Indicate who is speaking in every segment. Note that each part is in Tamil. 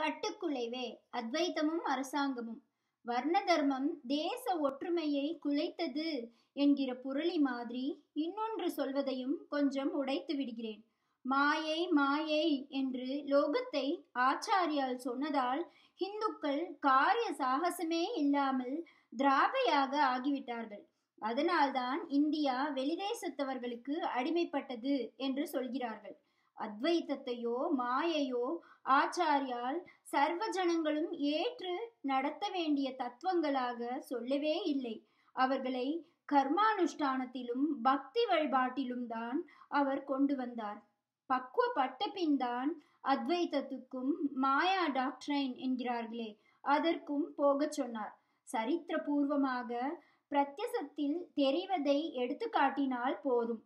Speaker 1: கட்டுக்குலைவே அத்வைத்தமும் அரசாங்கமும். வர்ண தர்மம் தேச ஒற்றுமையை குலைத்தது என்கிற புரளி மாதிரி இன்னொன்று சொல்வதையும் கொஞ்சம் உடைத்து விடுகிறேன். மாயை மாயை என்று லோகத்தை ஆச்சாரியால் சொன்னதால் ஹிந்துக்கள் காரிய சாகசமே இல்லாமல் திராபையாக ஆகிவிட்டார்கள். அதனால்தான் இந்தியா வெளிதேசத்தவர்களுக்கு அடிமைப்பட்டது என்று சொல்கிறார்கள். அத்வைத்தத்தையோ மாயையோ ஆச்சாரியால் சர்வ ஜனங்களும் ஏற்று நடத்த வேண்டிய தத்துவங்களாக சொல்லவே இல்லை. அவர்களை கர்மானுஷ்டானத்திலும் பக்தி வழிபாட்டிலும் தான் அவர் கொண்டு வந்தார். பக்குவப்பட்ட பின் தான் அத்வைத்தத்துக்கும் மாயா டாக்டரைன் என்கிறார்களே அதற்கும் போகச் சொன்னார். சரித்திர பூர்வமாக பிரத்யசத்தில் தெரிவதை எடுத்து காட்டினால் போதும்.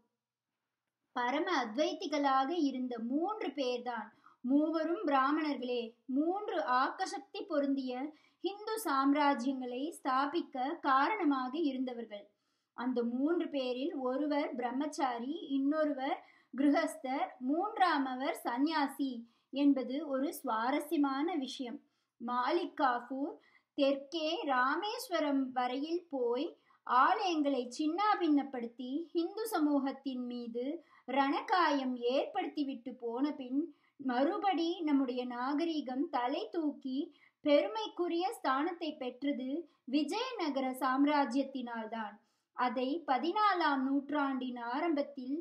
Speaker 1: பரம அத்வைத்திகளாக இருந்த மூன்று பேர்தான். மூவரும் பிராமணர்களே. மூன்று ஆக்கசக்தி பொருந்திய ஹிந்து சாம்ராஜ்யங்களை ஸ்தாபிக்க காரணமாக இருந்தவர்கள். அந்த மூன்று பேரில் ஒருவர் பிரம்மச்சாரி இன்னொருவர் கிருஹஸ்தர் மூன்றாமவர் சந்நியாசி என்பது ஒரு சுவாரஸ்யமான விஷயம். மாலிக் காஃபூர் தெற்கே ராமேஸ்வரம் வரையில் போய் ஆலயங்களை சின்னாபின்னப்படுத்தி ஹிந்து சமூகத்தின் மீது ரணகாயம் ஏற்படுத்திவிட்டு போன பின் மறுபடி நம்முடைய நாகரிகம் தலை தூக்கி பெருமைக்குரிய ஸ்தானத்தை பெற்றது விஜயநகர சாம்ராஜ்யத்தினால்தான். அதை பதினாலாம் நூற்றாண்டின் ஆரம்பத்தில்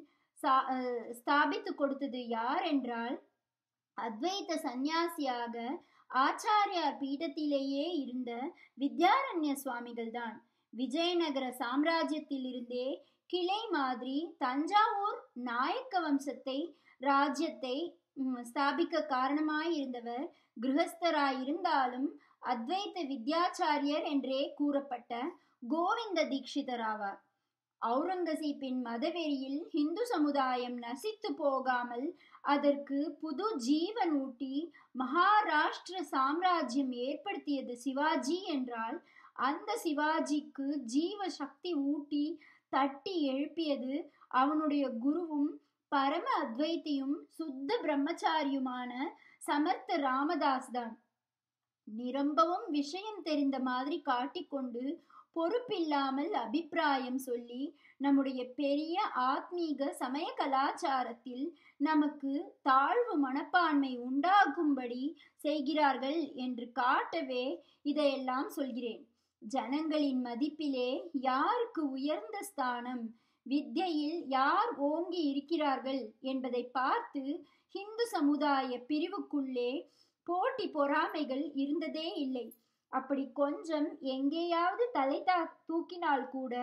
Speaker 1: ஸ்தாபித்து கொடுத்தது யார் என்றால் அத்வைத சந்நியாசியாக ஆச்சாரியார் பீடத்திலேயே இருந்த வித்யாரண்ய சுவாமிகள் தான் விஜயநகர சாம்ராஜ்யத்திலிருந்தே கிளை மாதிரி தஞ்சாவூர் நாயக்க வம்சத்தை ராஜ்யத்தை ஸ்தாபிக்க காரணமாயிருந்தவர் கிரகஸ்தராயிருந்தாலும் அத்வைத்த வித்யாச்சாரியர் என்றே கூறப்பட்ட கோவிந்த தீட்சிதர் ஆவார். அவுரங்கசீப்பின் மதவெறியில் ஹிந்து சமுதாயம் நசித்து போகாமல் அதற்கு புது ஜீவன் ஊட்டி மகாராஷ்டிர சாம்ராஜ்யம் ஏற்படுத்தியது சிவாஜி என்றால் அந்த சிவாஜிக்கு ஜீவ சக்தி ஊட்டி தட்டி எழுப்பியது அவனுடைய குருவும் பரம அத்வைத்தியும் சுத்த பிரம்மச்சாரியுமான சமர்த்த ராமதாஸ் தான் நிரம்பவும் விஷயம் தெரிந்த மாதிரி காட்டிக்கொண்டு பொறுப்பில்லாமல் அபிப்பிராயம் சொல்லி நம்முடைய பெரிய ஆத்மீக சமய கலாச்சாரத்தில் நமக்கு தாழ்வு மனப்பான்மை உண்டாகும்படி செய்கிறார்கள் என்று காட்டவே இதையெல்லாம் சொல்கிறேன். ஜனங்களின் மதிப்பிலே யாருக்கு உயர்ந்த ஸ்தானம்? வித்யையில் யார் ஓங்கி இருக்கிறார்கள் என்பதை பார்த்து ஹிந்து சமுதாய பிரிவுக்குள்ளே போட்டி பொறாமைகள் இருந்ததே இல்லை. அப்படி கொஞ்சம் எங்கேயாவது தலை தா தூக்கினால் கூட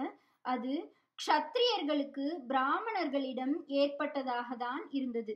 Speaker 1: அது க்ஷத்திரியர்களுக்கு பிராமணர்களிடம் ஏற்பட்டதாக தான் இருந்தது.